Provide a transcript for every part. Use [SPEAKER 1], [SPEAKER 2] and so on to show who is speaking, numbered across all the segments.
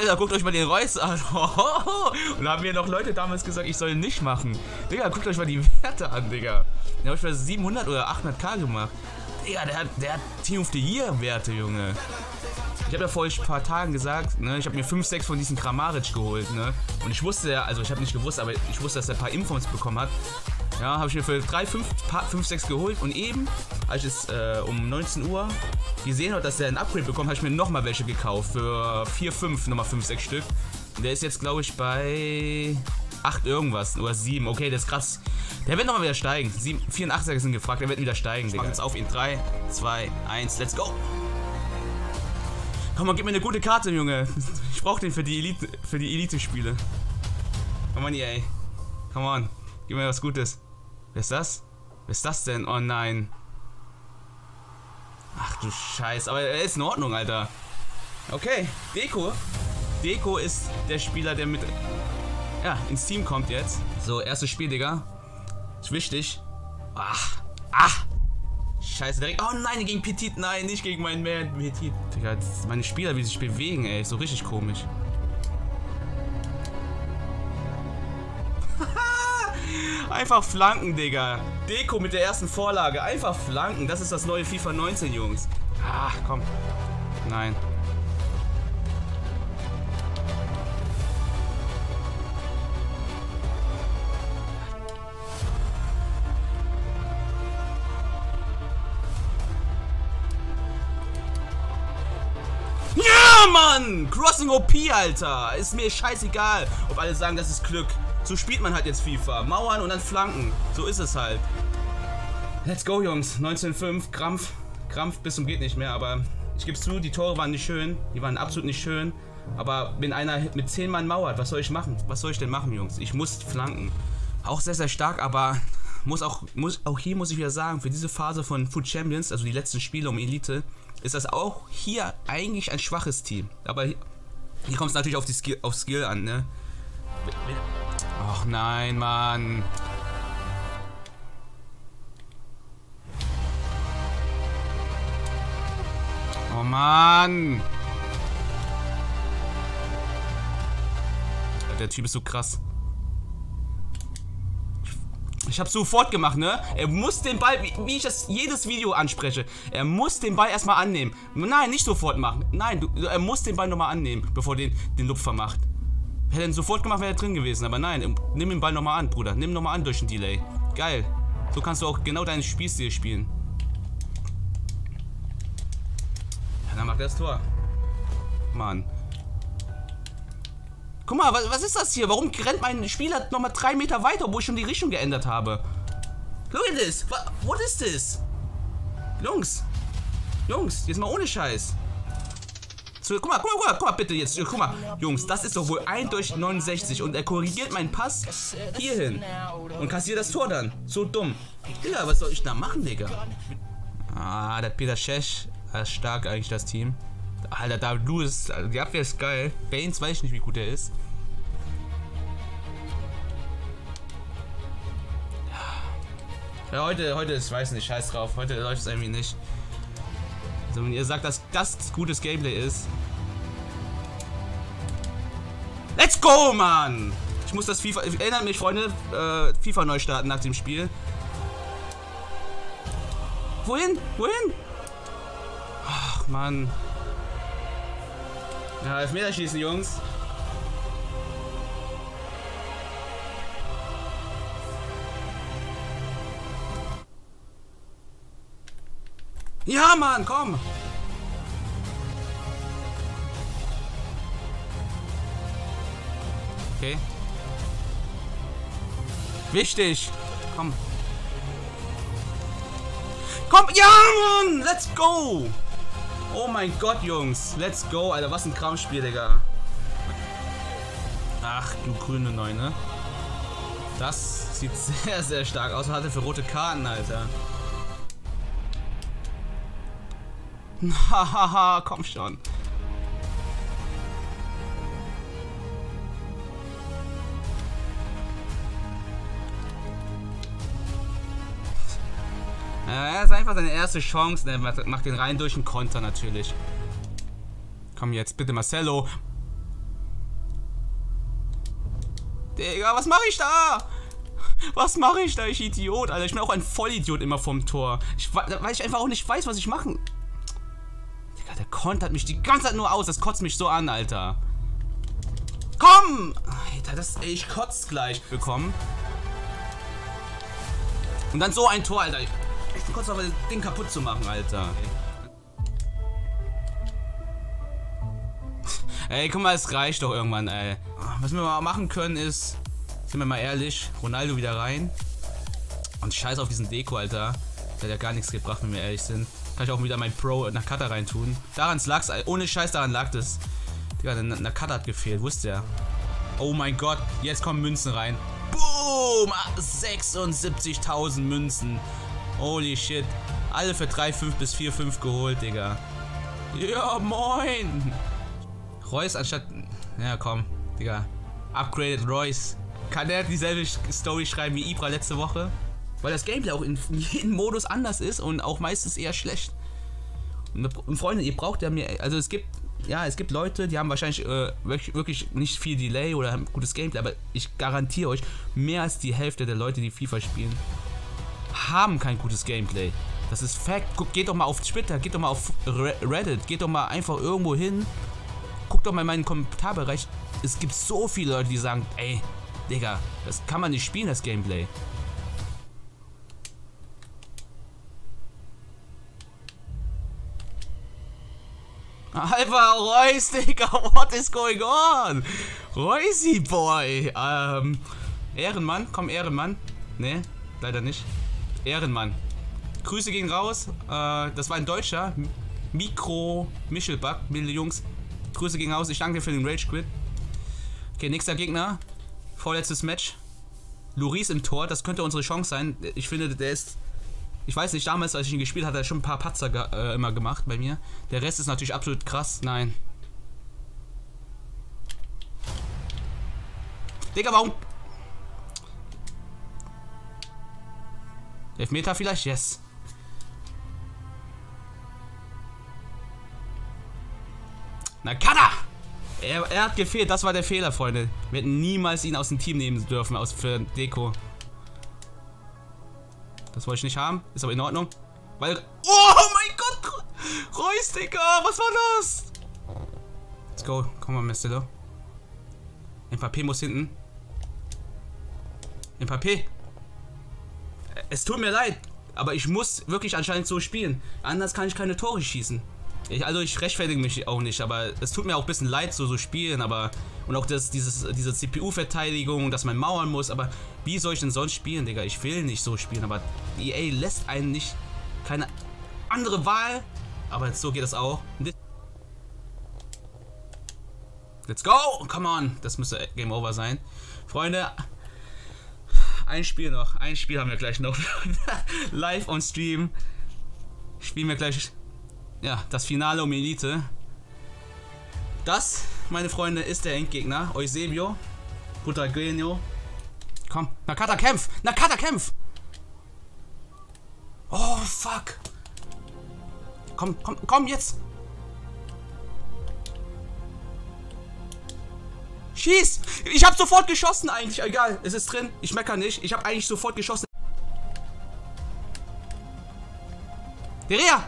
[SPEAKER 1] Alter, guckt euch mal den Reus an. Und da haben mir noch Leute damals gesagt, ich soll nicht machen. Digga, guckt euch mal die Werte an, Digga. Den habe ich für 700 oder 800k gemacht. Digga, der hat, der hat Team of the Year Werte, Junge. Ich habe ja vor ein paar Tagen gesagt, ne, ich habe mir 5, 6 von diesen Kramaric geholt, ne. Und ich wusste ja, also ich habe nicht gewusst, aber ich wusste, dass er ein paar Infos bekommen hat. Ja, habe ich mir für 3, 5, 5, 6 geholt und eben, als ich es äh, um 19 Uhr gesehen habe, dass er ein Upgrade bekommt, habe ich mir nochmal welche gekauft für 4, 5, nochmal 5, 6 Stück. Und der ist jetzt, glaube ich, bei 8 irgendwas oder 7. Okay, das ist krass. Der wird nochmal wieder steigen. 7, 84er sind gefragt, der wird wieder steigen. Ich mach jetzt auf ihn. 3, 2, 1, let's go. Komm mal, gib mir eine gute Karte, Junge. Ich brauche den für die Elite, für die Elite-Spiele. Komm on, ey. Come on. Gib mir was Gutes. Wer ist das? Wer ist das denn? Oh nein. Ach du Scheiß. Aber er ist in Ordnung, Alter. Okay. Deko. Deko ist der Spieler, der mit ja, ins Team kommt jetzt. So, erstes Spiel, Digga. Ist wichtig. Ach. Ach. Scheiße, direkt. Oh nein, gegen Petit. Nein, nicht gegen meinen Man Petit. Digga, meine Spieler, wie sie sich bewegen, ey. So richtig komisch. Einfach flanken, Digga. Deko mit der ersten Vorlage. Einfach flanken. Das ist das neue FIFA 19, Jungs. Ach, komm. Nein. Ja, Mann! Crossing OP, Alter. Ist mir scheißegal, ob alle sagen, das ist Glück. So spielt man halt jetzt FIFA. Mauern und dann Flanken. So ist es halt. Let's go, Jungs. 19.5. Krampf. Krampf bis zum geht nicht mehr, aber ich gebe zu, die Tore waren nicht schön. Die waren absolut nicht schön. Aber wenn einer mit 10 Mann mauert, was soll ich machen? Was soll ich denn machen, Jungs? Ich muss flanken. Auch sehr, sehr stark, aber muss auch, muss, auch hier muss ich wieder sagen, für diese Phase von Food Champions, also die letzten Spiele um Elite, ist das auch hier eigentlich ein schwaches Team. Aber hier, hier kommt es natürlich auf, die Skill, auf Skill an, ne? Ach nein, Mann. Oh Mann. Der Typ ist so krass. Ich habe sofort gemacht, ne? Er muss den Ball, wie, wie, ich das jedes Video anspreche, er muss den Ball erstmal annehmen. Nein, nicht sofort machen. Nein, du, er muss den Ball nochmal annehmen, bevor den, den Lupfer macht. Hätte ihn sofort gemacht, wäre er drin gewesen. Aber nein, nimm den Ball nochmal an, Bruder. Nimm nochmal an durch den Delay. Geil. So kannst du auch genau deinen Spielstil spielen. Ja, dann macht er das Tor. Mann. Guck mal, was, was ist das hier? Warum rennt mein Spieler nochmal drei Meter weiter, wo ich schon die Richtung geändert habe? Look at this. What, what is this? Jungs. Jungs, jetzt mal ohne Scheiß. Guck mal, guck mal, guck mal, guck mal, bitte jetzt. Guck mal, Jungs, das ist doch wohl 1 durch 69 und er korrigiert meinen Pass hierhin. Und kassiert das Tor dann. So dumm. Digga, was soll ich da machen, Digga? Ah, der Peter Schesch. Das ist stark eigentlich, das Team. Alter, David Lewis, die Abwehr ist geil. Baines weiß ich nicht, wie gut er ist. Ja, heute, heute ist, weiß nicht, scheiß drauf. Heute läuft es irgendwie nicht. Also wenn ihr sagt, dass das gutes Gameplay ist. Go, Mann! Ich muss das FIFA... Erinnert mich, Freunde, äh, FIFA neu starten nach dem Spiel. Wohin? Wohin? Ach, Mann. Ja, Elfmeter schießen, Jungs. Ja, Mann, komm! Okay. Wichtig! Komm. Komm, ja, Mann! Let's go! Oh mein Gott, Jungs. Let's go, Alter. Was ein Kramspiel, Digga. Ach, du grüne Neune. Das sieht sehr, sehr stark aus. Was hat er für rote Karten, Alter? Hahaha, komm schon. Er ist einfach seine erste Chance. Er macht den rein durch den Konter natürlich. Komm jetzt, bitte Marcelo. Digga, was mache ich da? Was mache ich da, ich Idiot, Alter? Ich bin auch ein Vollidiot immer vom Tor. Ich, weil ich einfach auch nicht weiß, was ich machen. Digga, der kontert mich die ganze Zeit nur aus. Das kotzt mich so an, Alter. Komm! Alter, das, ich kotze gleich bekommen. Und dann so ein Tor, Alter. Ich, bin kurz davor, das Ding kaputt zu machen, Alter. Ey, guck mal, es reicht doch irgendwann, ey. Was wir mal machen können ist, sind wir mal ehrlich, Ronaldo wieder rein. Und scheiß auf diesen Deko, Alter. Der hat ja gar nichts gebracht, wenn wir ehrlich sind. Kann ich auch wieder mein Pro nach Cutter rein tun. Daran lag's, ohne Scheiß, daran lag das. Digga, der, Cutter hat gefehlt, wusste er. Oh mein Gott, jetzt kommen Münzen rein. Boom! 76.000 Münzen. Holy shit. Alle für 3, 5 bis 4, 5 geholt, Digga. Ja, moin! Reus anstatt... Ja, komm, Digga. Upgraded Royce. Kann der dieselbe Story schreiben wie Ibra letzte Woche? Weil das Gameplay auch in jedem Modus anders ist und auch meistens eher schlecht. Und Freunde, ihr braucht ja mehr... Also es gibt... Ja, es gibt Leute, die haben wahrscheinlich äh, wirklich nicht viel Delay oder haben gutes Gameplay, aber ich garantiere euch, mehr als die Hälfte der Leute, die FIFA spielen, haben kein gutes Gameplay. Das ist Fact. Guck, geht doch mal auf Twitter, geht doch mal auf Reddit, geht doch mal einfach irgendwo hin guck doch mal in meinen Kommentarbereich. Es gibt so viele Leute, die sagen, ey, Digga, das kann man nicht spielen, das Gameplay. Alpha Royce, Digga, what is going on? Roycey Boy. Ähm, Ehrenmann, komm, Ehrenmann. Ne, leider nicht. Ehrenmann. Grüße gehen raus. Äh, das war ein Deutscher. Mikro Michelbach, milde Jungs. Grüße gegen aus. Ich danke für den Rage Quit. Okay, nächster Gegner. Vorletztes Match. Luris im Tor. Das könnte unsere Chance sein. Ich finde, der ist. Ich weiß nicht, damals, als ich ihn gespielt hatte, hat er schon ein paar Patzer äh, immer gemacht bei mir. Der Rest ist natürlich absolut krass. Nein. Digga, warum? Elfmeter vielleicht? Yes. Na, Kada! Er, er, hat gefehlt, das war der Fehler, Freunde. Wir hätten niemals ihn aus dem Team nehmen dürfen, aus für Deko. Das wollte ich nicht haben, ist aber in Ordnung. Weil. Oh mein Gott! Reus, Digga, was war das? Let's go, komm mal, Mestello. Mbappé muss hinten. Mbappé. Es tut mir leid, aber ich muss wirklich anscheinend so spielen. Anders kann ich keine Tore schießen. Ich, also ich rechtfertige mich auch nicht, aber es tut mir auch ein bisschen leid, so so spielen, aber und auch das, dieses, diese CPU-Verteidigung, dass man mauern muss, aber wie soll ich denn sonst spielen, Digga? Ich will nicht so spielen, aber EA lässt einen nicht keine andere Wahl, aber so geht es auch. Let's go! Come on! Das müsste Game Over sein. Freunde, ein Spiel noch. Ein Spiel haben wir gleich noch. Live on Stream. Spielen wir gleich ja, das Finale um Elite. Das, meine Freunde, ist der Endgegner. Eusebio. Putagenio. Komm, Nakata kämpf! Nakata kämpf! Oh, fuck. Komm, komm, komm, jetzt! Schieß! Ich hab sofort geschossen eigentlich. Egal, es ist drin. Ich mecker nicht. Ich hab eigentlich sofort geschossen. Derea!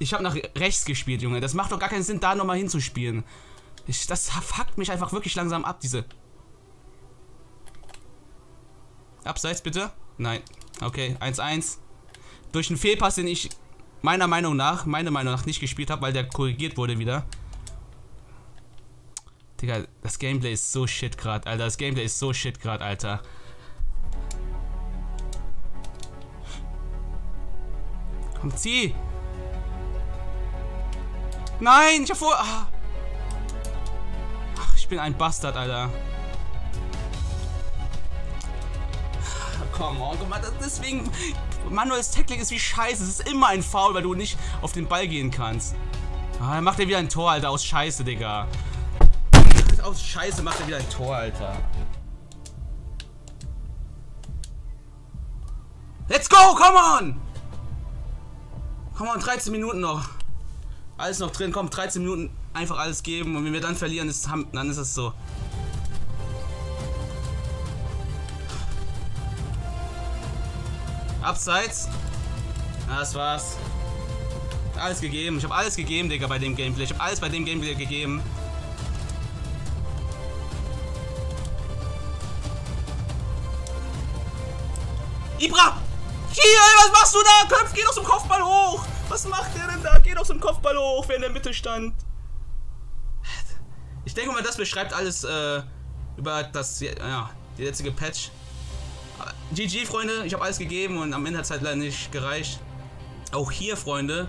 [SPEAKER 1] Ich habe nach rechts gespielt, Junge. Das macht doch gar keinen Sinn, da nochmal hinzuspielen. Ich, das fuckt mich einfach wirklich langsam ab, diese... Abseits bitte? Nein. Okay, 1-1. Durch einen Fehlpass, den ich meiner Meinung nach, meiner Meinung nach nicht gespielt habe, weil der korrigiert wurde wieder. Digga, das Gameplay ist so shit gerade, Alter. Das Gameplay ist so shit gerade, Alter. Komm, zieh! Nein, ich hab vor... Ah. Ach, ich bin ein Bastard, Alter. Komm, oh, guck mal, deswegen... Manuelles Tackling ist wie scheiße. Es ist immer ein Foul, weil du nicht auf den Ball gehen kannst. Ah, dann macht er wieder ein Tor, Alter. Aus Scheiße, Digga. Aus Scheiße macht er wieder ein Tor, Alter. Let's go, come on! Komm on, 13 Minuten noch. Alles noch drin, komm, 13 Minuten. einfach alles geben und wenn wir dann verlieren, ist, dann ist es so. Abseits. Das war's. Alles gegeben. Ich habe alles gegeben, Digga, bei dem Gameplay. Ich habe alles bei dem Gameplay gegeben. Ibra! Hier, was machst du da? Köpf, geh doch zum Kopfball hoch! Was macht der denn da? Geh doch zum Kopfball hoch, wer in der Mitte stand. Ich denke mal, das beschreibt alles äh, über das, ja, die jetzige Patch. GG, Freunde, ich habe alles gegeben und am Ende hat es halt leider nicht gereicht. Auch hier, Freunde,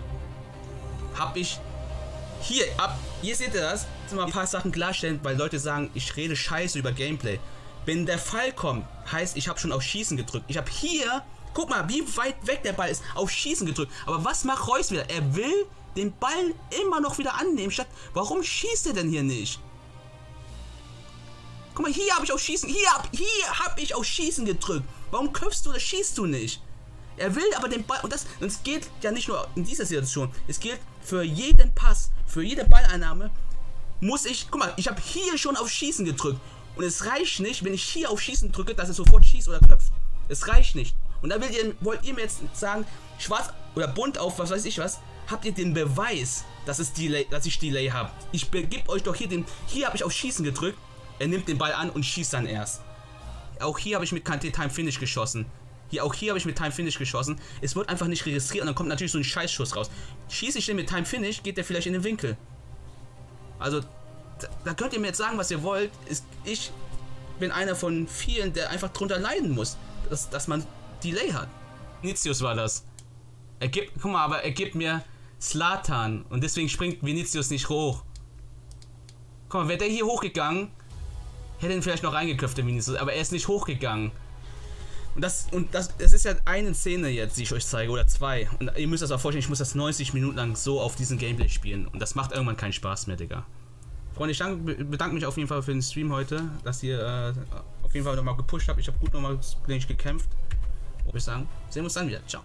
[SPEAKER 1] habe ich hier, ab, hier seht ihr das, jetzt mal ein paar Sachen klarstellen, weil Leute sagen, ich rede scheiße über Gameplay. Wenn der Fall kommt, heißt, ich habe schon auf Schießen gedrückt. Ich habe hier, guck mal, wie weit weg der Ball ist, auf Schießen gedrückt. Aber was macht Reus wieder? Er will den Ball immer noch wieder annehmen, statt, warum schießt er denn hier nicht? Guck mal, hier habe ich auf Schießen, hier, hier habe ich auf Schießen gedrückt. Warum köpfst du oder schießt du nicht? Er will aber den Ball, und das, und das geht ja nicht nur in dieser Situation, es gilt für jeden Pass, für jede Balleinnahme, muss ich, guck mal, ich habe hier schon auf Schießen gedrückt. Und es reicht nicht, wenn ich hier auf Schießen drücke, dass er sofort schießt oder köpft. Es reicht nicht. Und da ihr, wollt ihr mir jetzt sagen, schwarz oder bunt auf, was weiß ich was, habt ihr den Beweis, dass, es Delay, dass ich Delay habe. Ich gebe euch doch hier den, hier habe ich auf Schießen gedrückt, er nimmt den Ball an und schießt dann erst. Auch hier habe ich mit Kante Time Finish geschossen. Hier, auch hier habe ich mit Time Finish geschossen. Es wird einfach nicht registriert und dann kommt natürlich so ein Scheißschuss raus. Schieße ich den mit Time Finish, geht der vielleicht in den Winkel. Also, da, da könnt ihr mir jetzt sagen, was ihr wollt. Ist, ich bin einer von vielen, der einfach drunter leiden muss, dass, dass man Delay hat. Vinicius war das. Er gibt, guck mal, aber er gibt mir Slatan und deswegen springt Vinicius nicht hoch. Guck mal, wäre der hier hochgegangen, hätte ihn vielleicht noch reingeköpft, der Vinicius, aber er ist nicht hochgegangen. Und das, und das, das ist ja eine Szene jetzt, die ich euch zeige, oder zwei. Und ihr müsst das auch vorstellen, ich muss das 90 Minuten lang so auf diesem Gameplay spielen. Und das macht irgendwann keinen Spaß mehr, Digga. Freunde, ich danke, bedanke mich auf jeden Fall für den Stream heute, dass ihr äh, auf jeden Fall nochmal gepusht habt. Ich habe gut nochmal gekämpft. Und ich sagen, sehen wir uns dann wieder. Ciao.